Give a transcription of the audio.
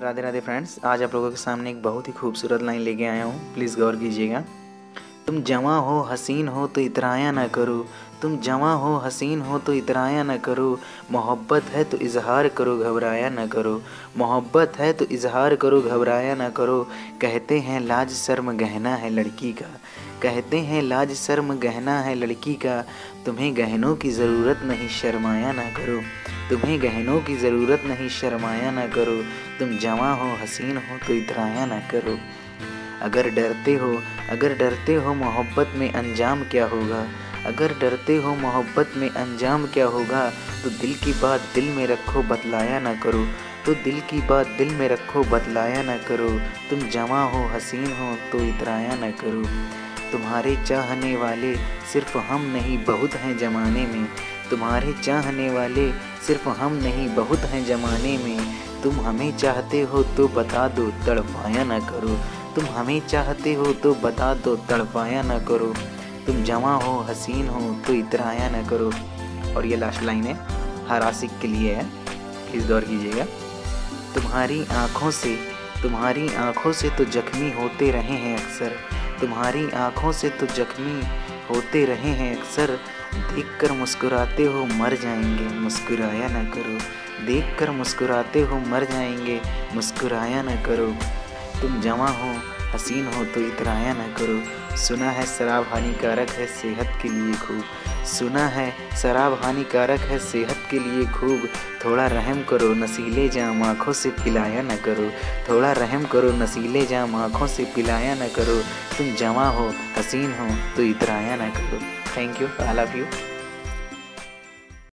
Radhe Radhe friends आज आप लोगों के सामने एक बहुत ही खूबसूरत लाइन लेके आया हूँ। प्लीज़ गौर कीजिएगा। तुम जमा हो, हसीन हो तो इतराया ना करो। तुम जमा हो, हसीन हो तो इतराया ना करो। मोहब्बत है तो इजहार करो, घबराया ना करो। मोहब्बत है तो इजहार करो, घबराया ना करो। कहते हैं, लाज शर्म गहना है लड़की का। कहते हैं, लाज शर्म गहना है लड़की का। तुम्हें गहनों की ज़रूरत नहीं, शर्माया ना करो। तुम्हें गहनों की ज़रूरत नहीं, शर्माया ना करो। तुम जवा हो, हसीन हो तो इतराया ना करो। अगर डरते हो, अगर डरते हो, मोहब्बत में अंजाम क्या होगा? अगर डरते हो, मोहब्बत में अंजाम क्या होगा? तो दिल की बात दिल में रखो, बतलाया ना करो। तो दिल की बात दिल में रखो, बतलाया ना करो। तुम जमा हो, हसीन हो तो इतराया ना करो। तुम्हारे चाहने वाले सिर्फ़ हम नहीं, बहुत हैं ज़माने में। तुम्हारे चाहने वाले सिर्फ़ हम नहीं, बहुत हैं ज़माने में। तुम हमें चाहते हो तो बता दो तड़पाया ना करो। तुम हमें चाहते हो तो बता दो तड़पाया ना करो। तुम जमा हो, हसीन हो तो इतराया ना करो। और ये लास्ट लाइन है हर आशिक के लिए है। प्लीज़ गौर कीजिएगा। तुम्हारी आँखों से, तुम्हारी आँखों से तो जख्मी होते रहे हैं अक्सर। तुम्हारी आँखों से तो जख्मी होते रहे हैं अक्सर। देखकर मुस्कुराते हो मर जाएँगे। मुस्कुराया ना करो। देखकर मुस्कुराते हो मर जाएँगे। मुस्कुराया ना करो। तुम जमा हो हसीन हो तो इतराया ना करो। सुना है शराब हानिकारक है सेहत के लिए खूब। सुना है शराब हानिकारक है सेहत के लिए खूब। थोड़ा रहम करो, नसीले जाम आँखों से पिलाया न करो। थोड़ा रहम करो, नसीले जाम आँखों से पिलाया न करो। तुम जमा हो, हसीन हो तो इतराया न करो। Thank you I love you